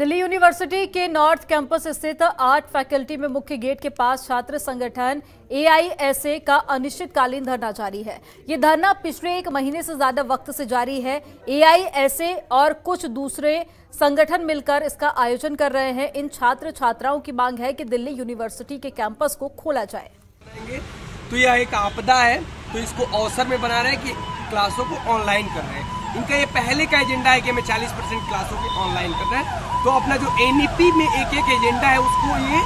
Delhi university के north campus स्थित art faculty में मुख्य गेट के पास छात्र संगठन एआईएसए का अनिश्चितकालीन धरना जारी है। ये धरना पिछले एक महीने से ज़्यादा वक्त से जारी है। एआईएसए और कुछ दूसरे संगठन मिलकर इसका आयोजन कर रहे हैं। इन छात्र छात्राओं की मांग है कि दिल्ली यूनिवर्सिटी के कैंपस को खोला जाए। तो यह एक आपदा है। तो इसको अवसर में बना रहे हैं कि क्लासों को ऑनलाइन कर रहे हैं। इनका ये पहले का एजेंडा है कि हमें 40 परसेंट क्लासों के ऑनलाइन करना है। तो अपना जो एनईपी में एक एक एजेंडा है, उसको ये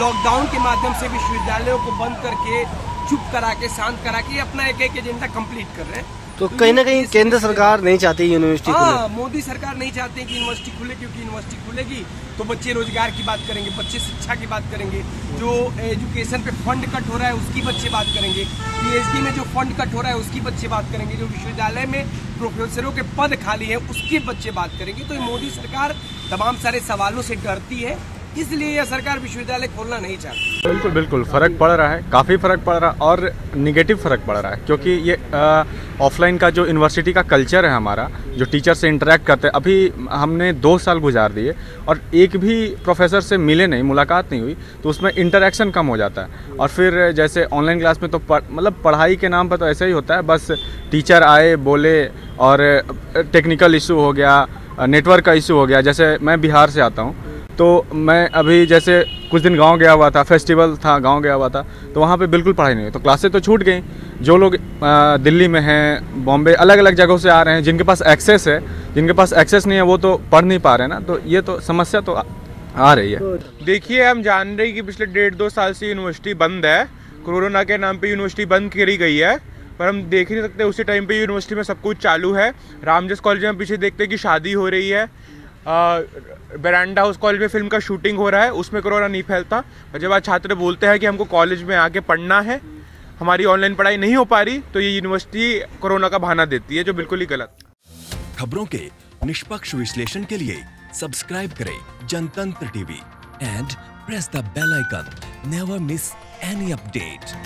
लॉकडाउन के माध्यम से विश्वविद्यालयों को बंद करके चुप करा के शांत करा के अपना एक एक एजेंडा कंप्लीट कर रहे हैं। तो, तो कहीं ना कहीं केंद्र सरकार नहीं चाहती यूनिवर्सिटी हाँ मोदी सरकार नहीं चाहते कि यूनिवर्सिटी खुले क्योंकि यूनिवर्सिटी खुलेगी तो बच्चे रोज़गार की बात करेंगे बच्चे शिक्षा की बात करेंगे जो एजुकेशन पे फंड कट हो रहा है उसकी बच्चे बात करेंगे। पीएचडी में जो फंड कट हो रहा है उसकी बच्चे बात करेंगे। जो विश्वविद्यालय में प्रोफेसरों के पद खाली है उसके बच्चे बात करेंगे। तो मोदी सरकार तमाम सारे सवालों से डरती है इसलिए यह सरकार विश्वविद्यालय खोलना नहीं चाहती। बिल्कुल बिल्कुल फ़र्क पड़ रहा है काफ़ी फ़र्क पड़ रहा है और निगेटिव फ़र्क पड़ रहा है क्योंकि ये ऑफलाइन का जो यूनिवर्सिटी का कल्चर है हमारा जो टीचर से इंटरेक्ट करते हैं अभी हमने दो साल गुजार दिए और एक भी प्रोफेसर से मिले नहीं मुलाकात नहीं हुई तो उसमें इंटरेक्शन कम हो जाता है। और फिर जैसे ऑनलाइन क्लास में तो पढ़, मतलब पढ़ाई के नाम पर तो ऐसा ही होता है बस टीचर आए बोले और टेक्निकल इशू हो गया नेटवर्क का इशू हो गया जैसे मैं बिहार से आता हूँ तो मैं अभी जैसे कुछ दिन गाँव गया हुआ था फेस्टिवल था गाँव गया हुआ था तो वहाँ पे बिल्कुल पढ़ाई नहीं हुई। तो क्लासेस तो छूट गई। जो लोग दिल्ली में हैं बॉम्बे अलग अलग जगहों से आ रहे हैं जिनके पास एक्सेस है जिनके पास एक्सेस नहीं है वो तो पढ़ नहीं पा रहे ना तो ये तो समस्या तो आ, आ रही है। देखिए हम जान रहे हैं कि पिछले डेढ़ दो साल से यूनिवर्सिटी बंद है। कोरोना के नाम पर यूनिवर्सिटी बंद करी गई है पर हम देख नहीं सकते उसी टाइम पे यूनिवर्सिटी में सब कुछ चालू है। रामजस कॉलेज में पीछे देखते हैं कि शादी हो रही है। बेरांडा हाउस कॉलेज में फ़िल्म का शूटिंग हो रहा है, उसमें कोरोना नहीं फैलता। और जब आज छात्र बोलते हैं कि हमको कॉलेज में आके पढ़ना है, हमारी ऑनलाइन पढ़ाई नहीं हो पा रही तो ये यूनिवर्सिटी कोरोना का बहाना देती है, जो बिल्कुल ही गलत। खबरों के निष्पक्ष विश्लेषण के लिए सब्सक्राइब करें Janatantra TV and press the bell icon. Never miss any update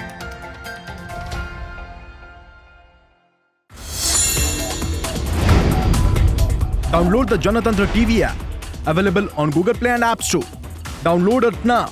Download the Janatantra TV app, available on Google Play and App Store. Download it now